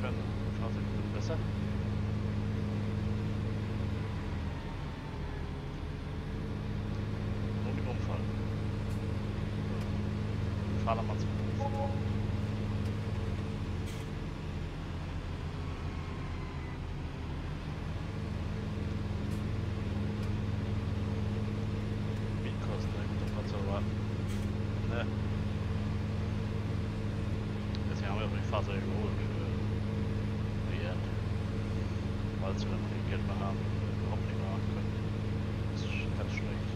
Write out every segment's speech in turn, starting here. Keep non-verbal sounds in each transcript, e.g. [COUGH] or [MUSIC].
können. Fahrzeug wird besser. Nur den Unfall. Fahr doch mal zu. Mietkosten, da gibt es noch was Ne. Deswegen haben wir auch die Fahrzeuge geholt. Äh, beehrt. Weil sie dann Geld mehr haben, überhaupt nicht mehr machen können. Das ist ganz schlecht.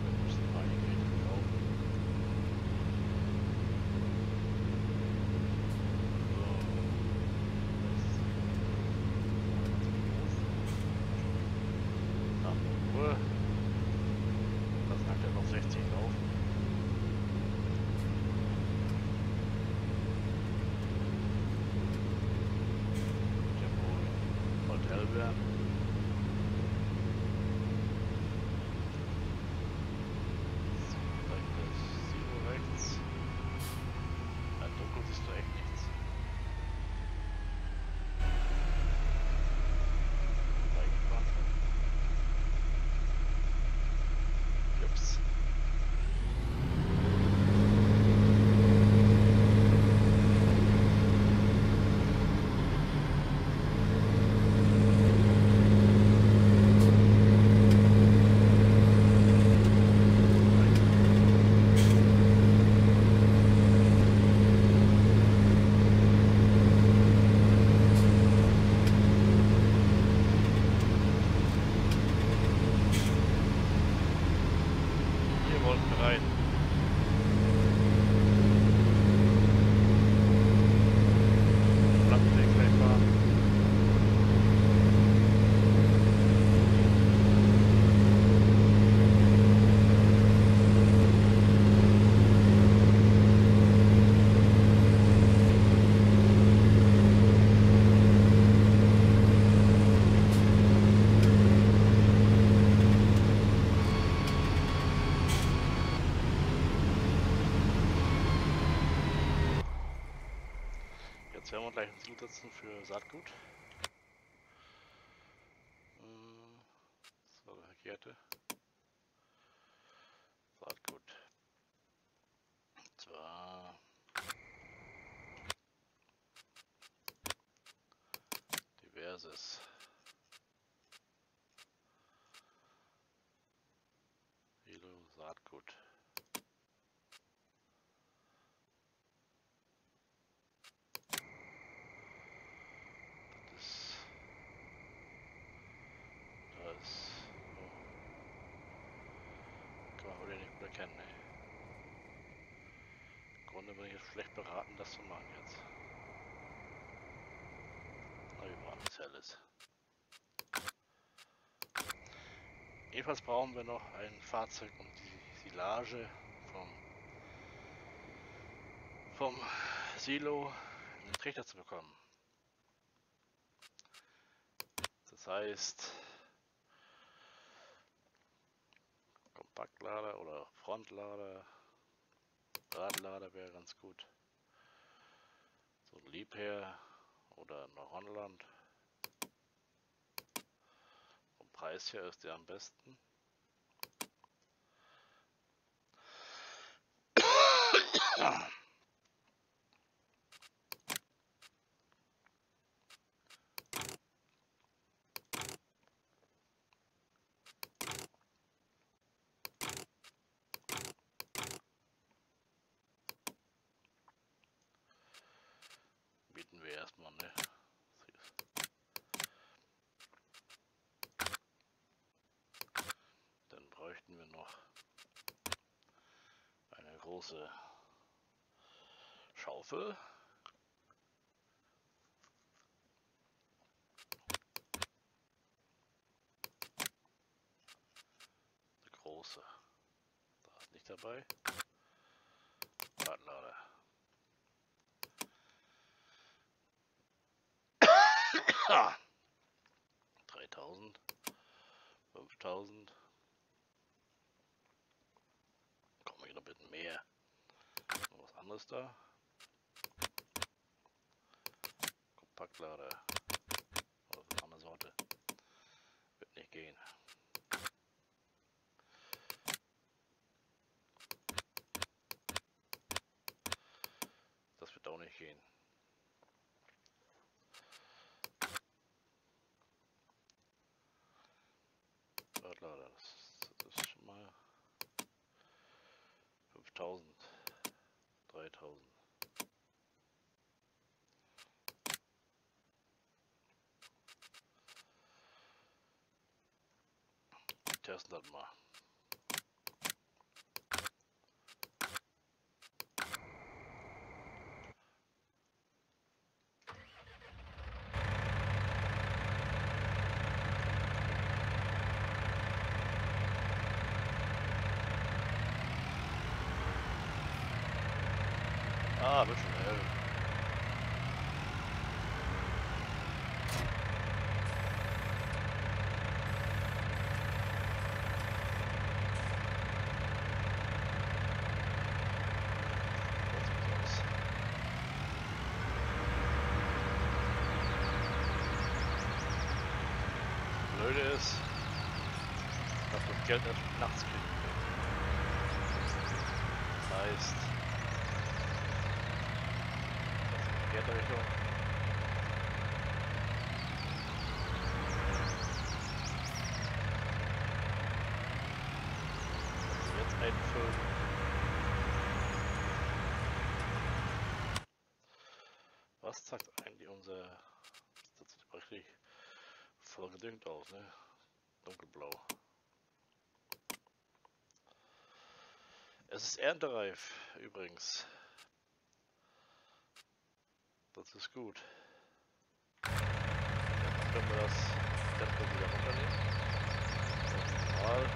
Wir müssen einige Geräte kaufen. So. Das ist 8 Uhr. Das sind aktuell noch 60 laufen. Jawohl. Hotel werden. So, da ist Zero rechts. Da dunkel siehst du echt nichts. Bikepark. Jups. Ihr wollt bereit. Landweg gleich fahren. Jetzt werden wir gleich ins Ziel setzen für Saatgut. Hm, So, verkehrte. Saatgut. Und zwar diverses. Silo Saatgut. Das ist. Da ist. Oh. Kann man wohl nicht gut erkennen, ne? Ich jetzt schlecht beraten, das zu machen jetzt. Na, wir machen das helles. Jedenfalls brauchen wir noch ein Fahrzeug, um die Silage vom, vom Silo in den Trichter zu bekommen. Das heißt, Kompaktlader oder Frontlader, Radlader wäre ganz gut. So ein Liebherr oder ein Holland. Vom Preis her ist der am besten. [COUGHS] erstmal, ne? Dann bräuchten wir noch eine große Schaufel. Eine große. Da ist nicht dabei. Ah! 3000, 5000. Komm, ich noch ein bisschen mehr. Noch was anderes da. Kompaktlader. Oder eine andere Sorte. Wird nicht gehen. Das wird auch nicht gehen. Das, das ist schon mal 5000, 3000. Testen das mal. Ah, hell. Das sieht aus. Blöde ist, dass das Geld erst nachts kriegen wird. Das heißt, Also jetzt einfüllen. Was sagt eigentlich unser... Das sieht richtig voll gedüngt aus, ne? Dunkelblau. Es ist erntereif, übrigens. Das ist gut. Dann können wir das Tempo wieder runternehmen. Normal.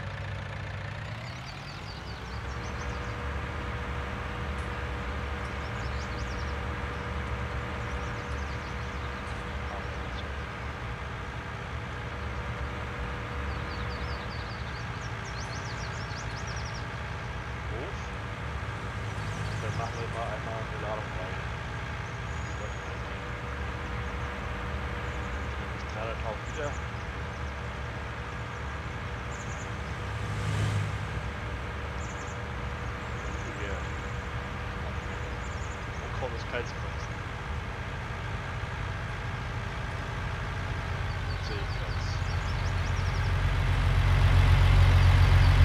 Hof. Dann machen wir mal einmal eine Ladung rein. Das 300.000 Liter. Hier. Und kaum ist kalt zu verlassen. Sehe ich ganz.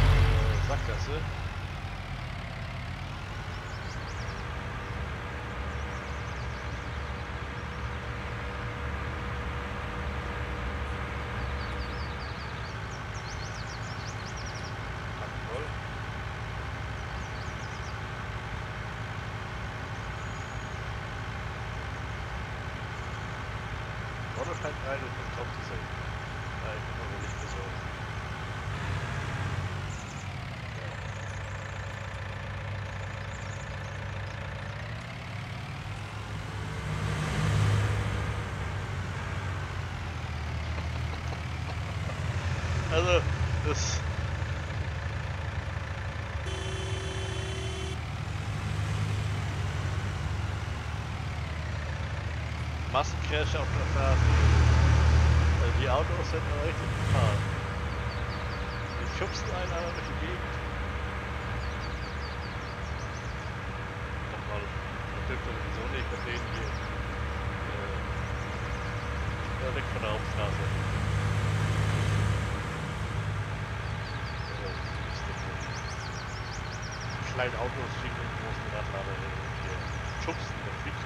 Äh, Sackgasse. Tank voll. Rein und kommt zu sehen. Ja, ich bin aber nicht besorgt. Also, das. Massencrash auf der Fahrt. Die Autos sind noch richtig gefahren. Die schubsen einen einmal durch die Gegend. Nochmal, das dürfte sowieso nicht mit denen hier. Äh, weg von der Hauptstraße. Kleinen Autos schieben den großen Radlader hin und hier schubsen, dann fliegt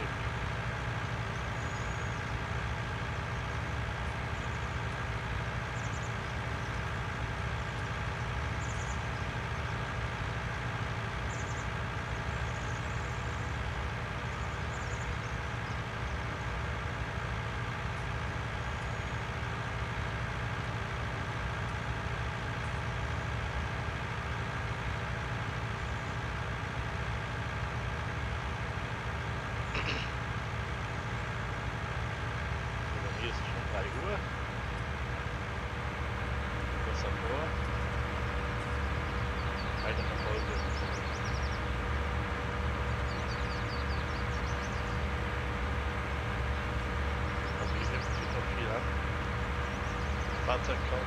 about to come.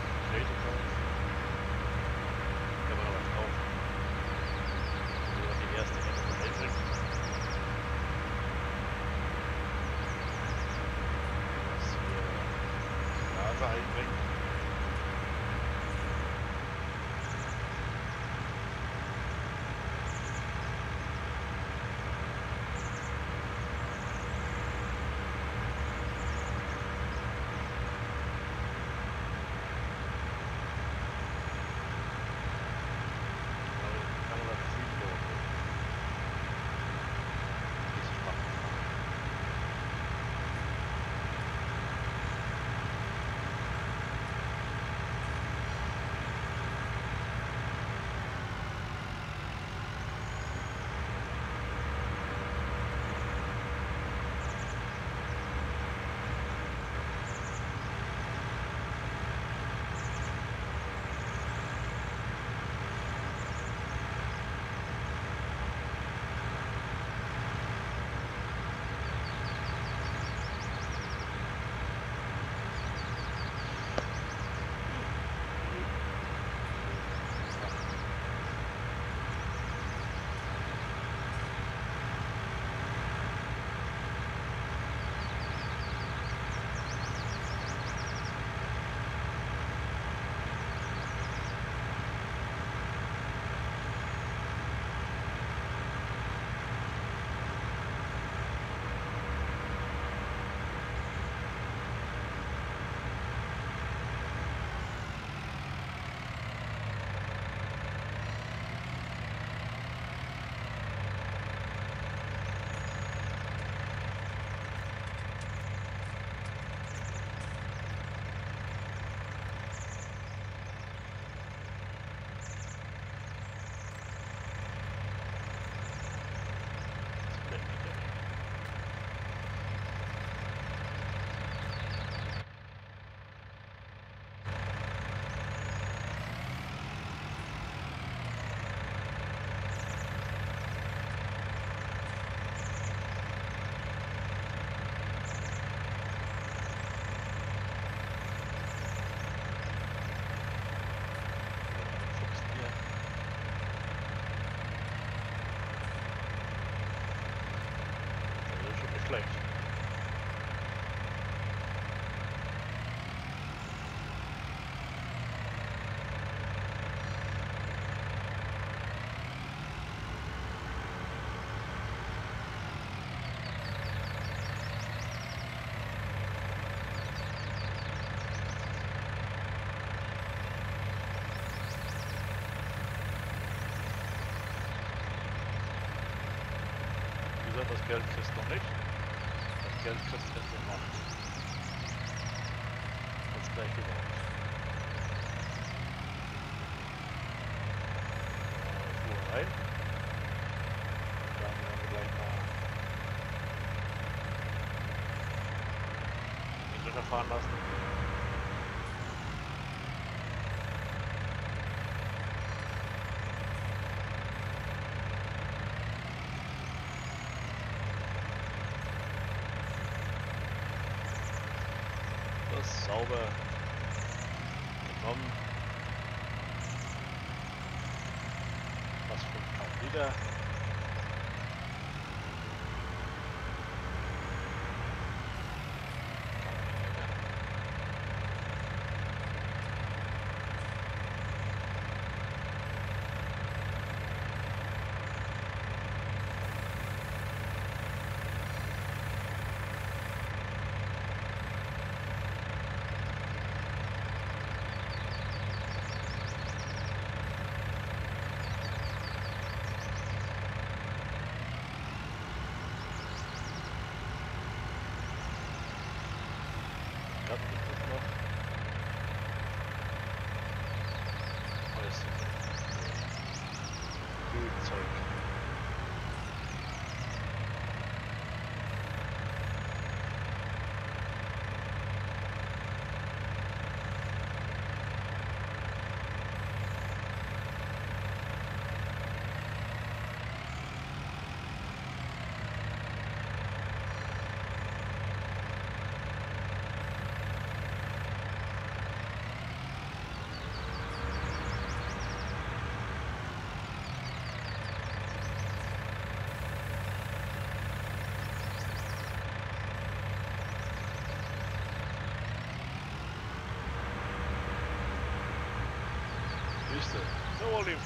Geld kriegst du nicht. Das Geld kriegst du, wenn du machst. Jetzt gleich gebaut. Äh, Fuhr rein. Dann werden wir gleich mal den Ritter fahren lassen. Das sauber genommen. Was 5 Liter. Kann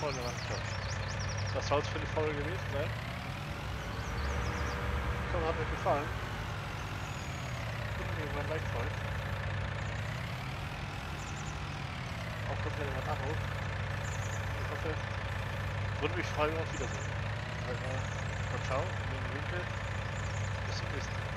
Liebe Freunde, Landschaft. Das soll es für die Folge gewesen sein. Ich hoffe, hat euch gefallen. Drücken mir mein Like freut. Auch wenn ihr jemand anruft. Ich hoffe, würde mich freuen, auf Wiedersehen. Also, ciao, ciao, in den Winkel. Bis zum nächsten Mal.